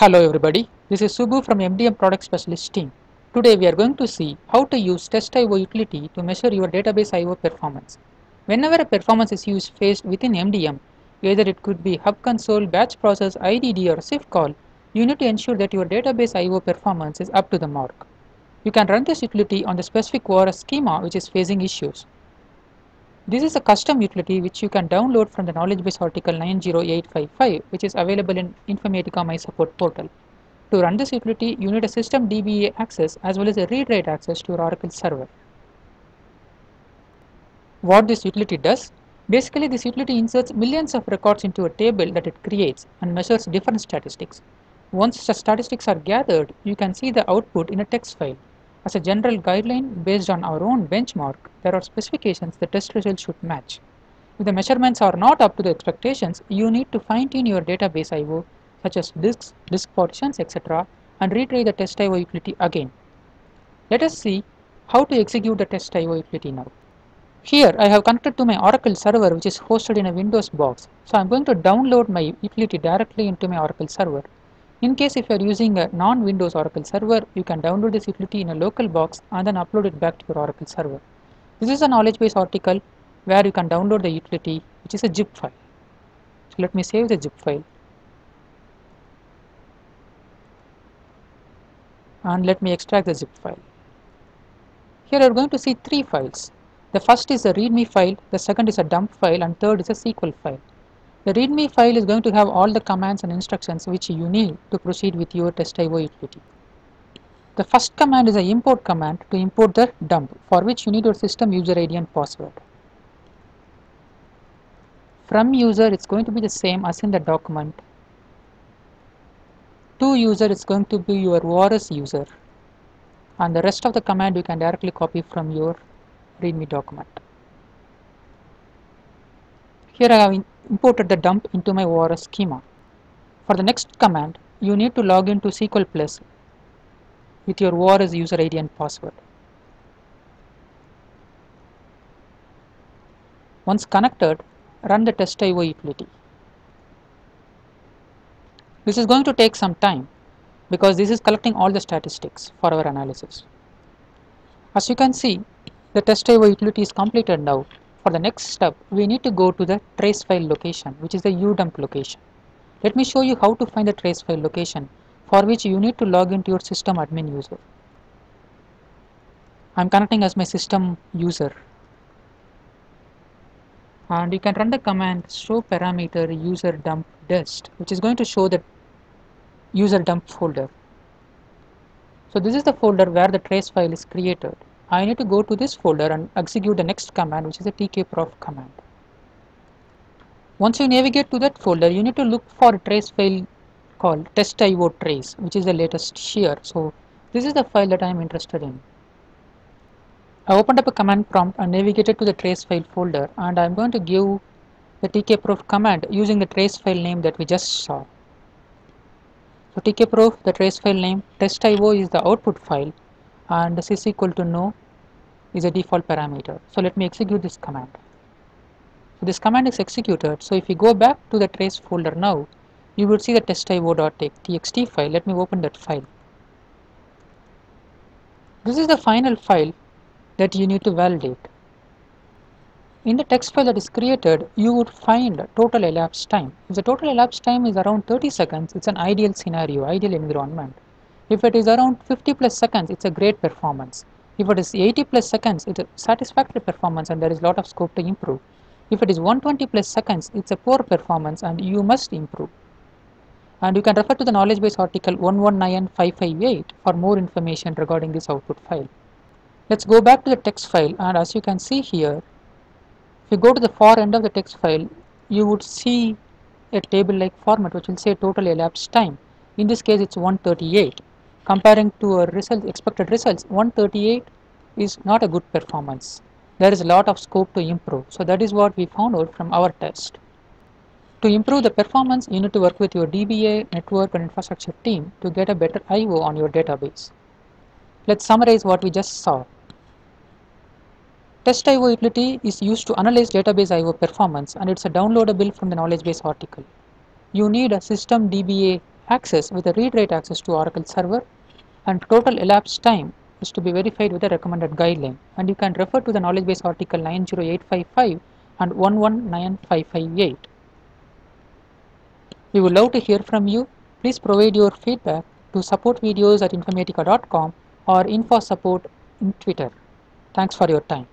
Hello everybody, this is Subbu from MDM Product Specialist team. Today we are going to see how to use TestIO utility to measure your database I/O performance. Whenever a performance issue is used faced within MDM, either it could be Hub Console, Batch Process, IDD or SIF call, you need to ensure that your database I/O performance is up to the mark. You can run this utility on the specific ORS schema which is facing issues. This is a custom utility which you can download from the knowledge base article 90855 which is available in Informatica My Support portal. To run this utility, you need a system DBA access as well as a read-write access to your Oracle server. What this utility does? Basically, this utility inserts millions of records into a table that it creates and measures different statistics. Once the statistics are gathered, you can see the output in a text file. As a general guideline based on our own benchmark, there are specifications the test results should match. If the measurements are not up to the expectations, you need to fine-tune your database I/O such as disks, disk partitions, etc. and retry the test I/O utility again. Let us see how to execute the test I/O utility now. Here I have connected to my Oracle server which is hosted in a Windows box. So I am going to download my utility directly into my Oracle server. In case if you are using a non-Windows Oracle server, you can download this utility in a local box and then upload it back to your Oracle server. This is a knowledge base article where you can download the utility which is a zip file. So let me save the zip file. And let me extract the zip file. Here you are going to see three files. The first is a readme file, the second is a dump file and third is a SQL file. The readme file is going to have all the commands and instructions which you need to proceed with your testio utility. The first command is an import command to import the dump for which you need your system user ID and password. From user it's going to be the same as in the document. To user it's going to be your ORS user and the rest of the command you can directly copy from your readme document. Here I have imported the dump into my ORS schema. For the next command, you need to log into SQL Plus with your ORS user ID and password. Once connected, run the testio utility. This is going to take some time because this is collecting all the statistics for our analysis. As you can see, the testio utility is completed now for the next step, we need to go to the trace file location, which is the udump location. Let me show you how to find the trace file location, for which you need to log into your system admin user. I'm connecting as my system user. And you can run the command show parameter user dump dest, which is going to show the user dump folder. So this is the folder where the trace file is created. I need to go to this folder and execute the next command which is a tkprof command. Once you navigate to that folder you need to look for a trace file called testio trace which is the latest here. So this is the file that I am interested in. I opened up a command prompt and navigated to the trace file folder and I am going to give the tkprof command using the trace file name that we just saw. So tkprof the trace file name testio is the output file and this is equal to no is a default parameter. So let me execute this command. So this command is executed. So if you go back to the trace folder now, you will see the testio.txt file. Let me open that file. This is the final file that you need to validate. In the text file that is created, you would find total elapsed time. If the total elapsed time is around 30 seconds, it's an ideal scenario, ideal environment. If it is around 50 plus seconds, it's a great performance. If it is 80 plus seconds, it's a satisfactory performance and there is a lot of scope to improve. If it is 120 plus seconds, it's a poor performance and you must improve. And you can refer to the knowledge base article 119558 for more information regarding this output file. Let's go back to the text file and as you can see here, if you go to the far end of the text file, you would see a table like format which will say total elapsed time. In this case, it's 138 comparing to our result, expected results 138 is not a good performance. There is a lot of scope to improve. So that is what we found out from our test. To improve the performance you need to work with your DBA network and infrastructure team to get a better IO on your database. Let's summarize what we just saw. Test IO utility is used to analyze database IO performance and it's a downloadable from the knowledge base article. You need a system DBA access with a read-write access to Oracle server and total elapsed time is to be verified with the recommended guideline and you can refer to the knowledge base article 90855 and 119558. We would love to hear from you. Please provide your feedback to supportvideos at informatica.com or info support in Twitter. Thanks for your time.